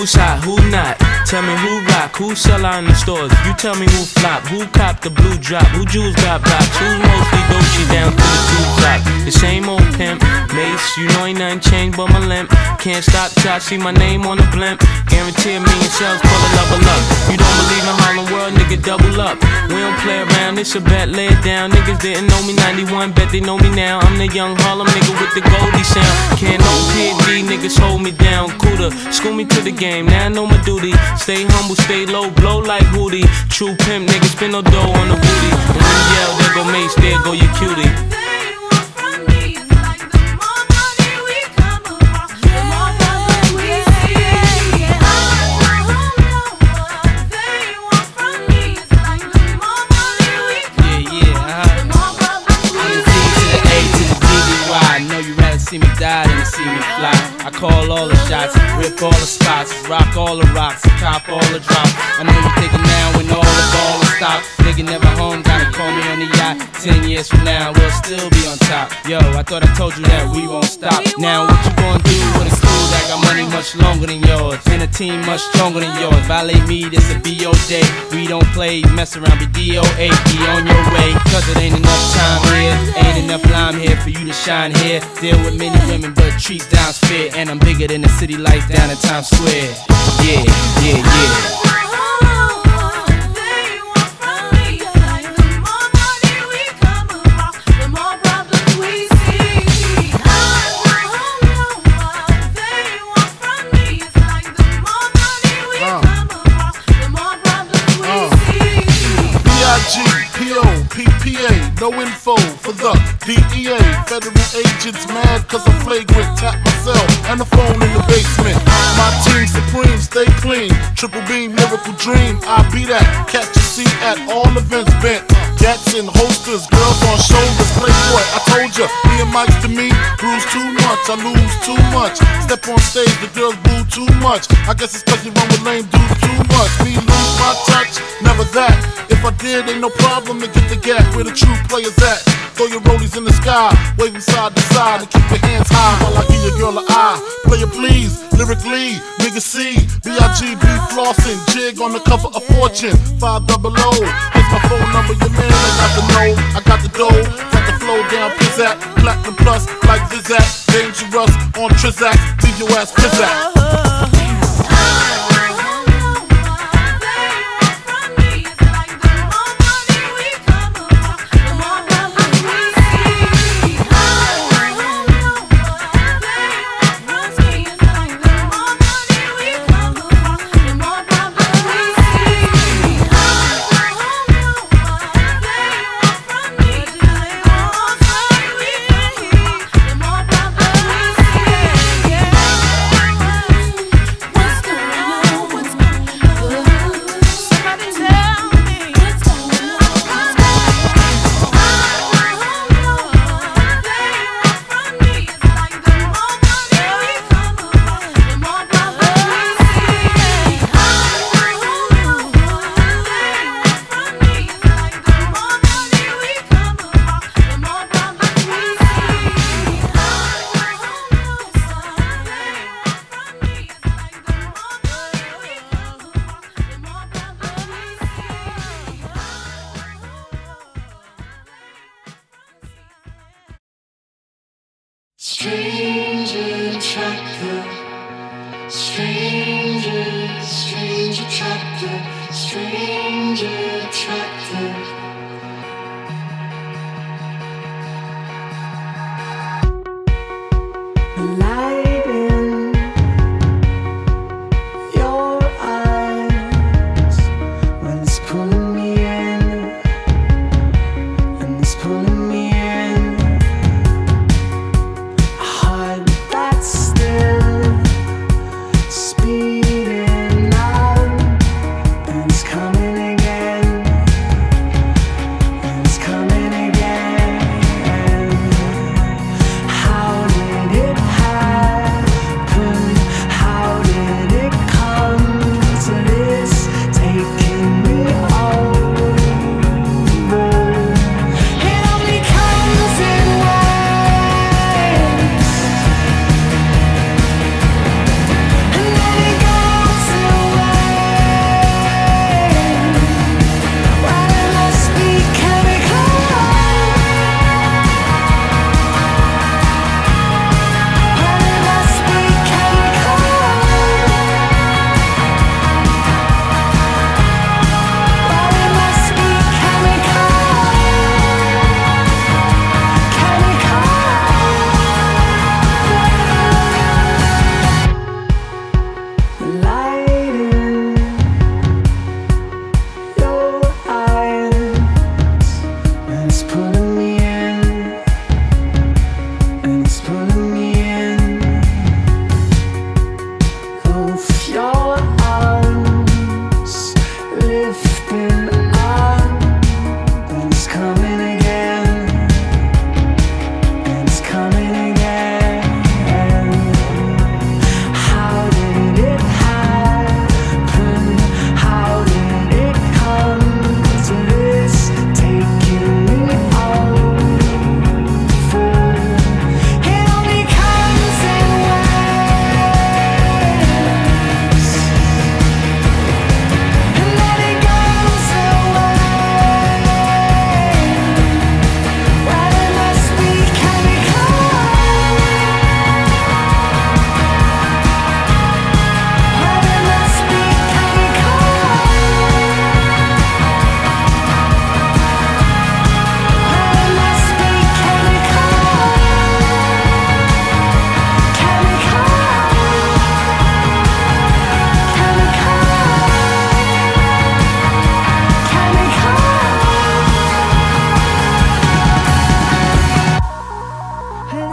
Now, who's hot, who not? Tell me who rock, who sell out in the stores. You tell me who flop, who cop the blue drop, who jewels got blocks, who's mostly Dolce down to the two top. The same old pimp, Mase, you know ain't nothing changed but my limp. Can't stop till I see my name on the blimp. Guarantee a million sales for the level up. You don't believe in Harlem World, nigga, double up. We don't play around, it's a bet, lay it down. Niggas didn't know me 91, bet they know me now. I'm the young Harlem nigga with the Goldie sound. Can't no PD, niggas hold me down. Cooler, school me to the game, now I know my duty. Stay humble, stay low, blow like Woody. True pimp, niggas spin no dough on the booty. And when yell, there go Mase, there go your cutie. See me die than see me fly. I call all the shots, rip all the spots, rock all the rocks, cop all the drops. I know you thinking now when all the ball is stopped. Nigga never home, gotta call me on the yacht. Ten years from now, we'll still be on top. Yo, I thought I told you that we won't stop. Now what you gonna do with a that got money much longer than yours? And a team much stronger than yours. Violate me, this a BO day. We don't play, mess around, be DOA. Be on your way, cause it ain't enough time here. Ain't enough lime here for you to shine here. Deal with many women, but treat down's fair. And I'm bigger than the city lights down in Times Square. Yeah, yeah, yeah. No info for the DEA. Federal agents mad cause I'm flagrant, tap myself and the phone in the basement. My team supreme, stay clean. Triple beam, miracle dream, I be that. Catch a seat at all events bent. Gats and holsters, girls on shoulders. Playboy, I told ya, me and Mike's to me, bruise too much, I lose too much. Step on stage, the girls boo too much. I guess it's cause you run with lame dudes too much. Me Did, ain't no problem to get the gap where the true players at. Throw your rollies in the sky, waving side to side, and keep your hands high while I give your girl a eye. Player please, lyrically, nigga C, B-I-G-B flossing, jig on the cover of Fortune, five double O. Here's my phone number, your man, I got the know, I got the dough, got the flow down, pizzat, platinum plus, like Zizak, dangerous on Trizak, leave your ass pizzat. Attractor, strange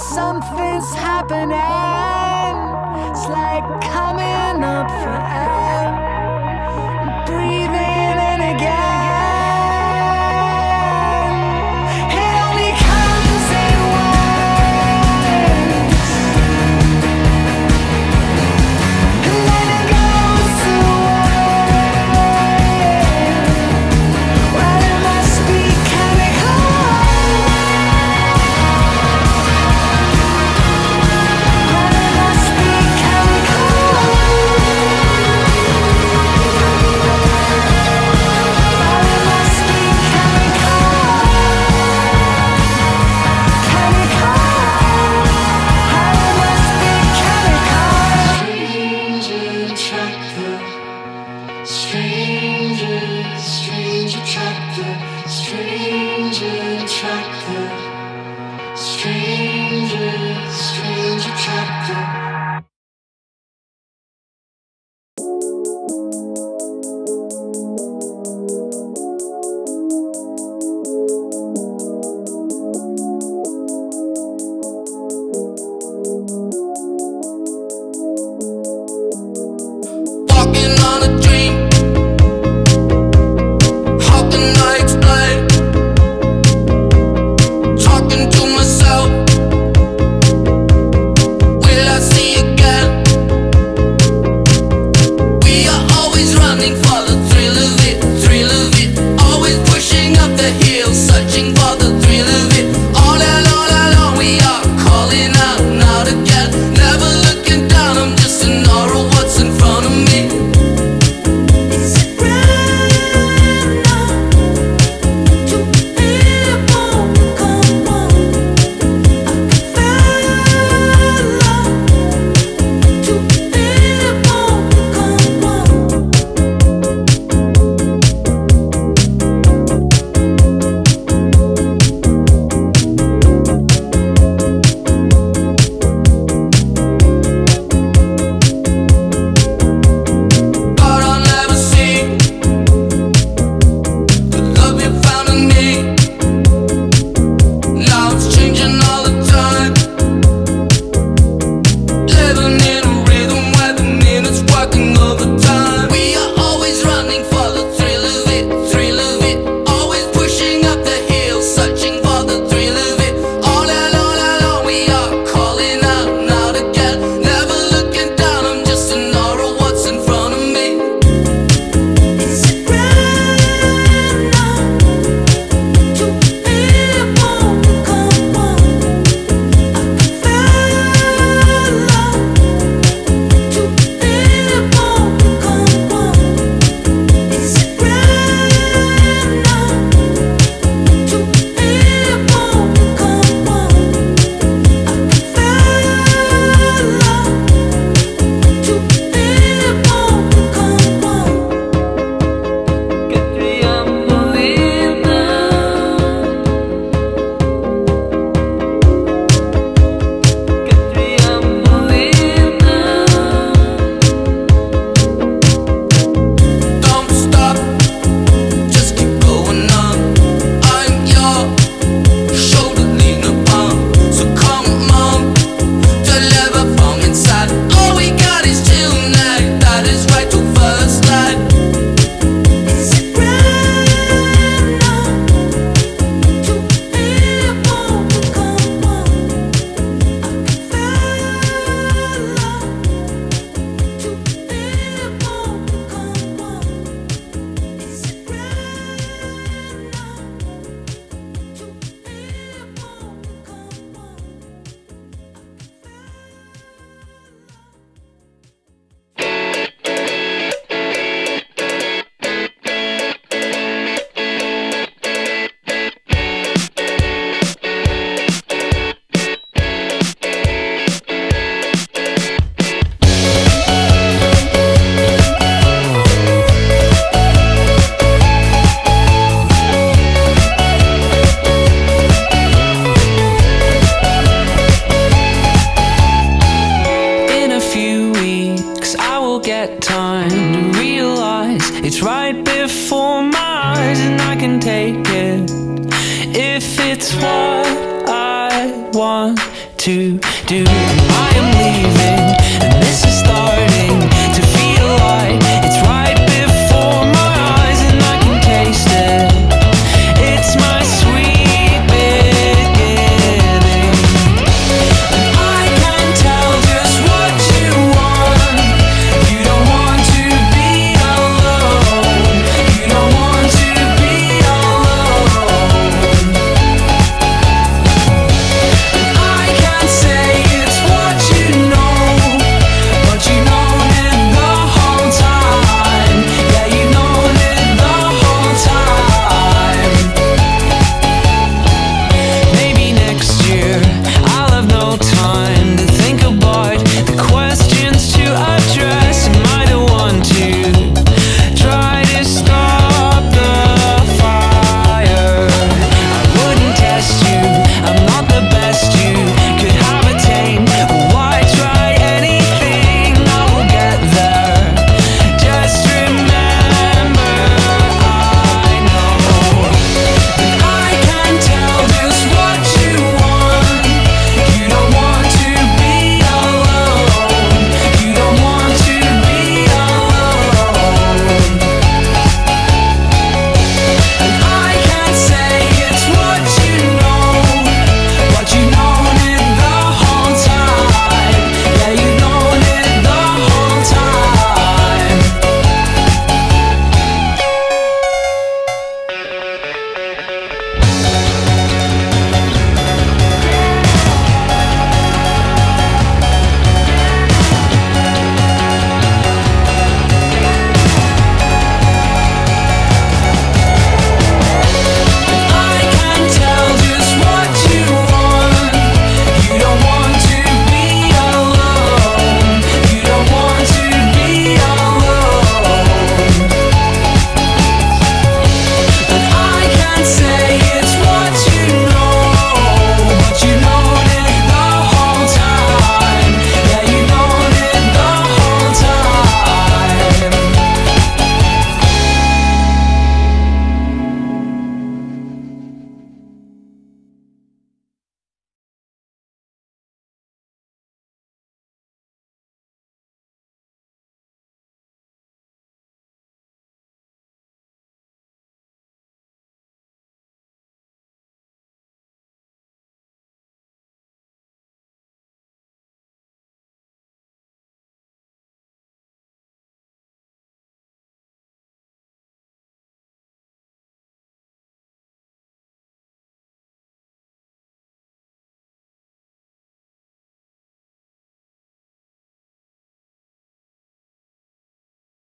Something's happening. It's like coming up for air.